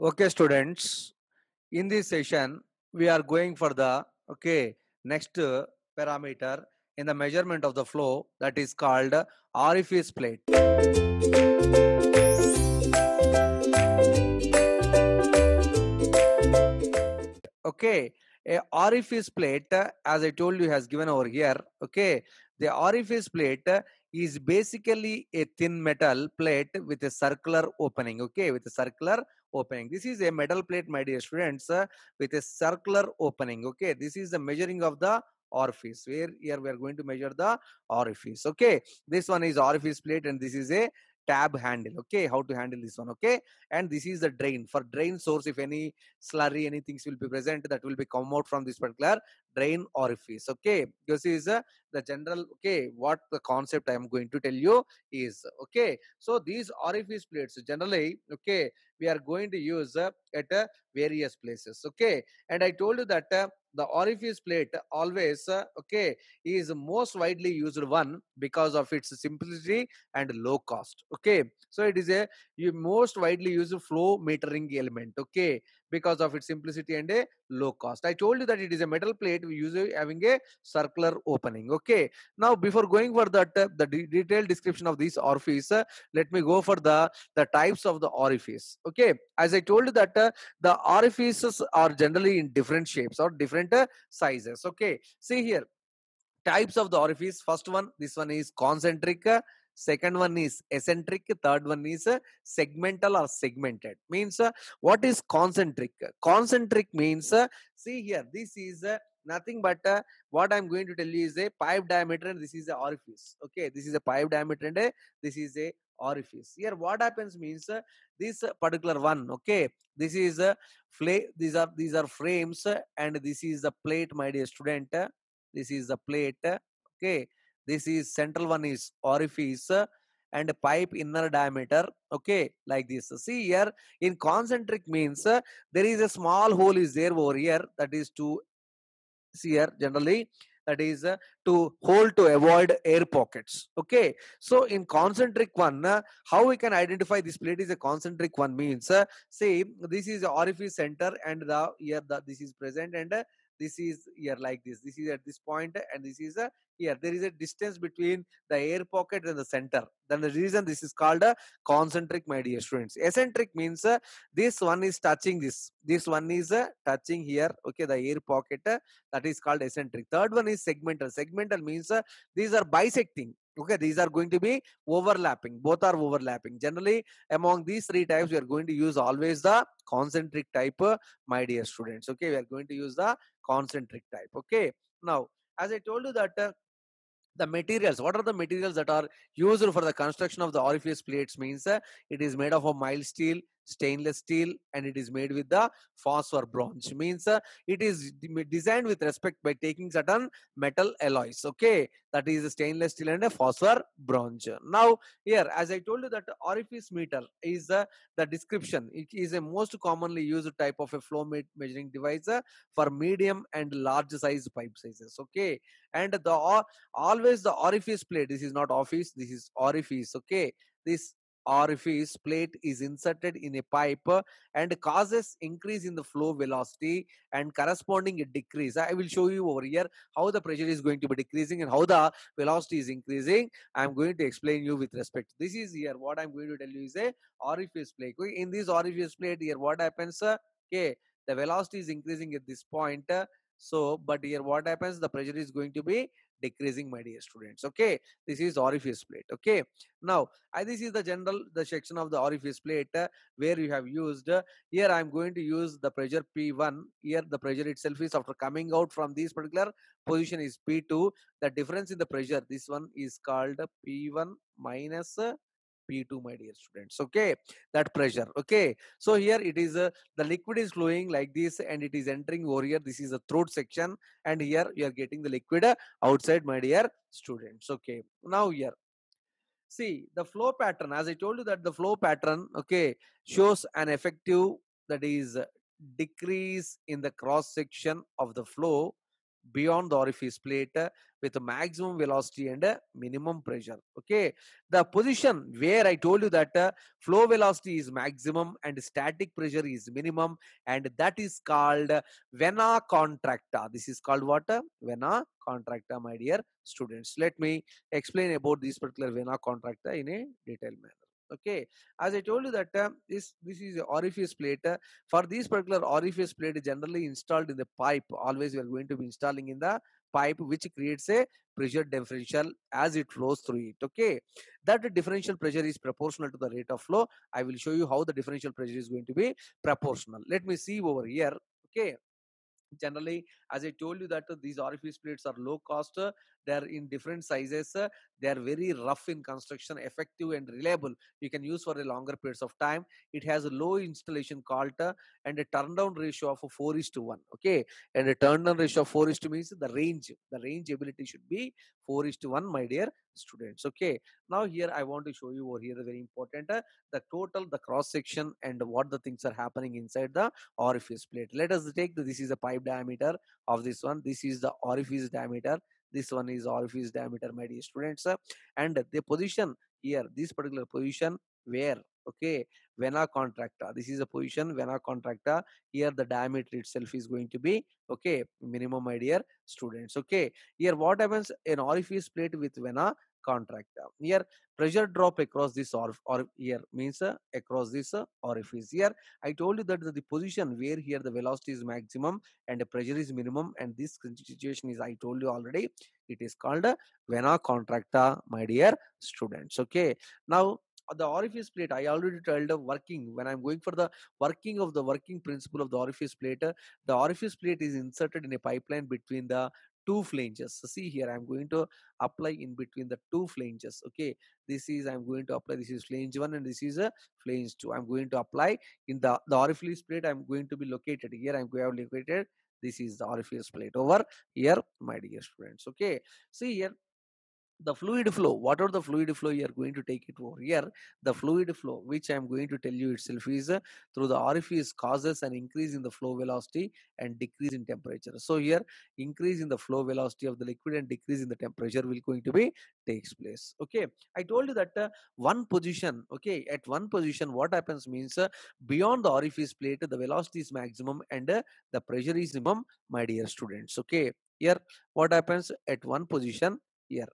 Okay, students, in this session, we are going for the okay next uh, parameter in the measurement of the flow that is called orifice plate. Okay, a orifice plate, as I told you, has given over here. Okay, the orifice plate is basically a thin metal plate with a circular opening. Okay, with a circular opening. This is a metal plate, my dear students, uh, with a circular opening. Okay, this is the measuring of the orifice. Where here we are going to measure the orifice. Okay, this one is orifice plate, and this is a tab handle. Okay, how to handle this one? Okay, and this is the drain. For drain source, if any slurry, anything will be present, that will be come out from this particular drain orifice. Okay, this is uh, the general. Okay, what the concept I am going to tell you is okay. So these orifice plates generally, okay, we are going to use uh, at uh, various places okay and i told you that uh, the orifice plate always uh, okay is most widely used one because of its simplicity and low cost okay so it is a most widely used flow metering element okay because of its simplicity and a low cost. I told you that it is a metal plate we use having a circular opening okay? Now before going for that uh, the de- detailed description of this orifice uh, let me go for the the types of the orifice okay? As i told you that uh, the orifices are generally in different shapes or different uh, sizes okay? See here types of the orifice first one this one is concentric uh, second one is eccentric third one is uh, segmental or segmented. Means uh, what is concentric? Concentric means uh, see here this is uh, nothing but uh, what i'm going to tell you is a pipe diameter and this is the orifice. Okay this is a pipe diameter and uh, this is a orifice. Here what happens means this particular one okay this is a fla- these are these are frames and this is the plate my dear student. This is the plate okay this is central one is orifice and pipe inner diameter okay like this. See here in concentric means uh, there is a small hole is there over here that is to see here generally that is uh, to hold to avoid air pockets okay. So in concentric one uh, how we can identify this plate is a concentric one means see this is orifice center and the here the this is present and this is here like this this is at this point and this is a here. There is a distance between the air pocket and the center. Then the reason this is called a concentric my dear students. Eccentric means uh, this one is touching this. This one is uh, touching here okay the air pocket uh, that is called eccentric. Third one is segmental. Segmental means uh, these are bisecting okay? These are going to be overlapping. Both are overlapping. Generally among these three types we are going to use always the concentric type uh, my dear students okay? We are going to use the concentric type okay? Now as i told you that uh, the materials what are the materials that are used for the construction of the orifice plates means uh, it is made of a mild steel stainless steel and it is made with the phosphor bronze. Means uh, it is designed with respect by taking certain metal alloys. Okay? That is a stainless steel and a phosphor bronze. Now here as i told you that orifice meter is uh, the description. It is a most commonly used type of a flow me- measuring device uh, for medium and large size pipe sizes. Okay? And the always the orifice plate. This is not office. This is orifice. Okay? This orifice plate is inserted in a pipe uh, and causes increase in the flow velocity and corresponding decrease. I will show you over here how the pressure is going to be decreasing and how the velocity is increasing. I'm going to explain you with respect. This is here what i'm going to tell you is a orifice plate. In this orifice plate here what happens uh, okay the velocity is increasing at this point uh, so but here what happens the pressure is going to be decreasing my dear students okay? This is orifice plate okay? Now I, this is the general the section of the orifice plate uh, where you have used uh, here i'm going to use the pressure p1 here the pressure itself is after coming out from this particular position is p2 the difference in the pressure this one is called p1 minus uh, p2 my dear students okay? That pressure okay? So here it is uh, the liquid is flowing like this and it is entering over here. This is the throat section and here you are getting the liquid outside my dear students okay? Now here see the flow pattern. As i told you that the flow pattern okay shows an effective that is decrease in the cross section of the flow beyond the orifice plate uh, with maximum velocity and uh, minimum pressure. Okay, the position where I told you that uh, flow velocity is maximum and static pressure is minimum, and that is called vena contracta. This is called what? Vena contracta, my dear students. Let me explain about this particular vena contracta in a detailed manner okay as i told you that uh, this this is orifice plate uh, for this particular orifice plate generally installed in the pipe always we are going to be installing in the pipe which creates a pressure differential as it flows through it okay? That the differential pressure is proportional to the rate of flow. I will show you how the differential pressure is going to be proportional. Let me see over here okay? Generally as i told you that uh, these orifice plates are low cost uh, they are in different sizes uh, they are very rough in construction effective and reliable. You can use for a longer periods of time. It has a low installation cost uh, and a turn down ratio of 4 is to 1 okay? And a turn down ratio of 4 is to means the range the range ability should be 4 is to 1 my dear students okay? Now here i want to show you over here very important uh, the total the cross section and what the things are happening inside the orifice plate. Let us take the, this is the pipe diameter of this one. This is the orifice diameter this one is orifice diameter my dear students and the position here this particular position where okay vena contracta. This is a position vena contracta. Here the diameter itself is going to be okay minimum my dear students okay. Here what happens an orifice plate with vena contracta here pressure drop across this or, or here means uh, across this uh, orifice here. I told you that the, the position where here the velocity is maximum and the pressure is minimum and this situation is i told you already it is called a vena contracta my dear students okay? Now the orifice plate i already told the working when i'm going for the working of the working principle of the orifice plate uh, the orifice plate is inserted in a pipeline between the two flanges. So see here i'm going to apply in between the two flanges okay? This is i'm going to apply this is flange one and this is a flange two. I'm going to apply in the the orifice plate i'm going to be located here. I'm going to have located this is the orifice plate. Over here my dear students okay? See here the fluid flow whatever the fluid flow you are going to take it over here the fluid flow which i am going to tell you itself is uh, through the orifice causes an increase in the flow velocity and decrease in temperature. So here increase in the flow velocity of the liquid and decrease in the temperature will going to be takes place. Okay? I told you that uh, one position okay at one position what happens means uh, beyond the orifice plate the velocity is maximum and uh, the pressure is minimum my dear students. Okay? Here what happens? At one position here